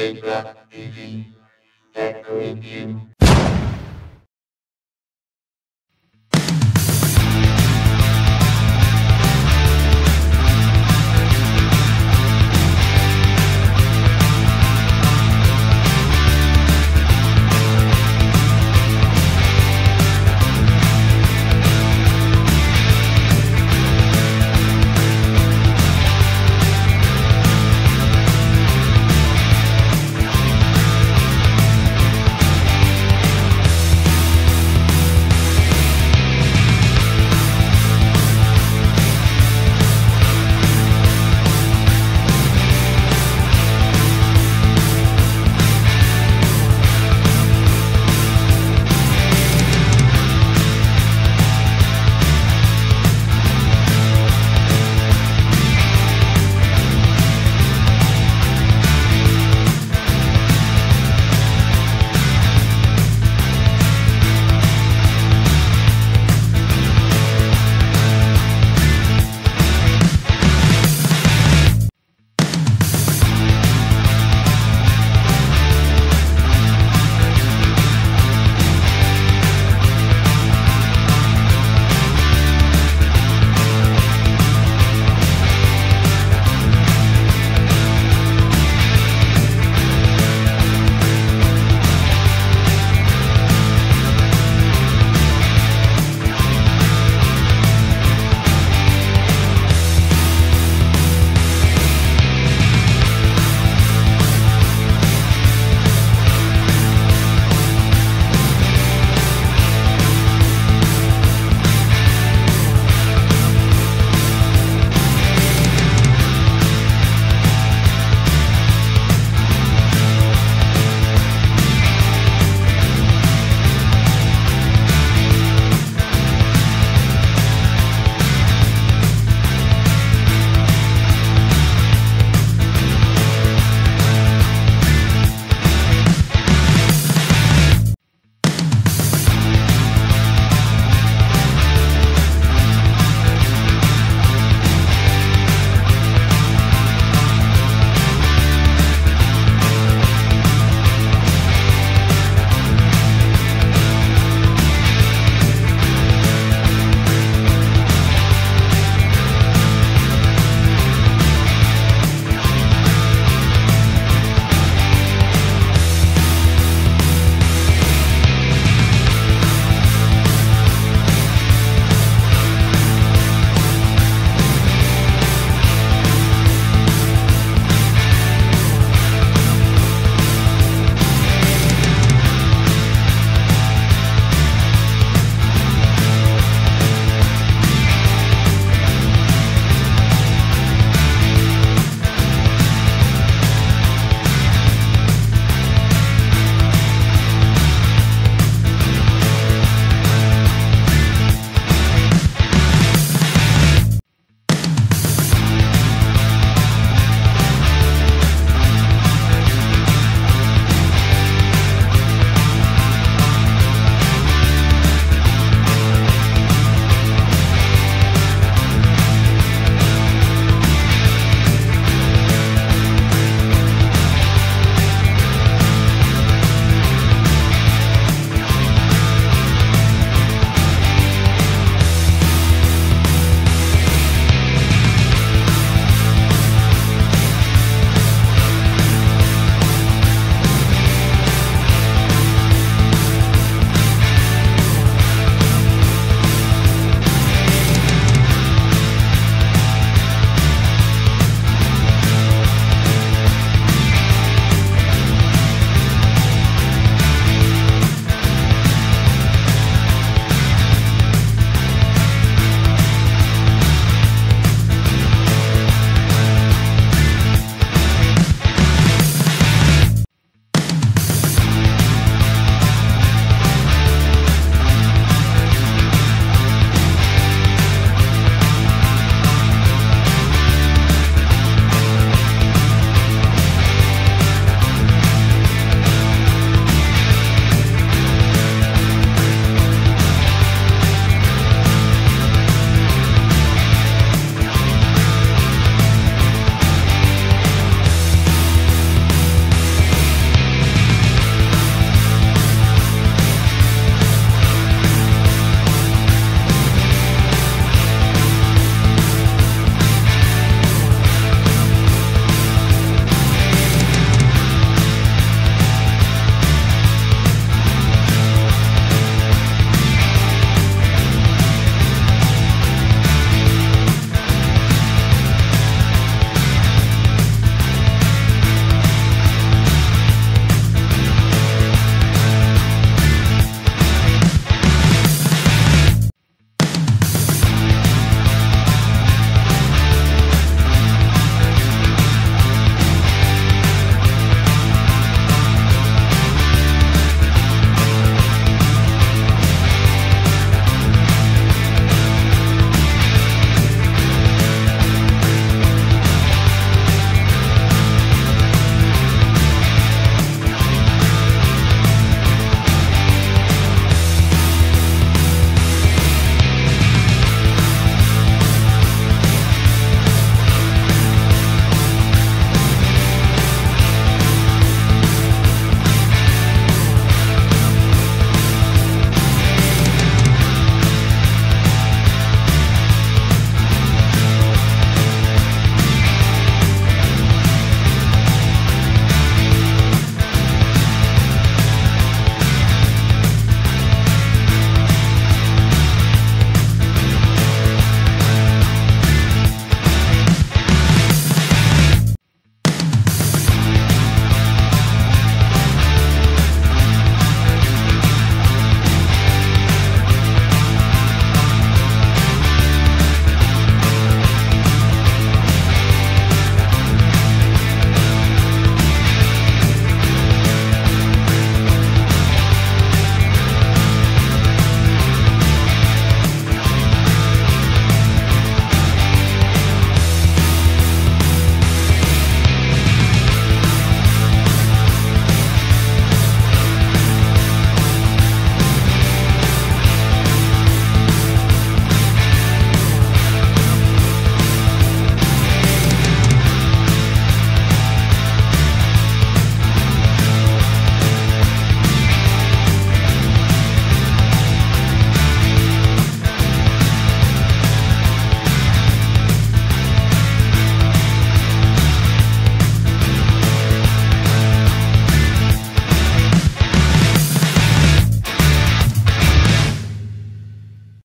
J Block TV. Back you.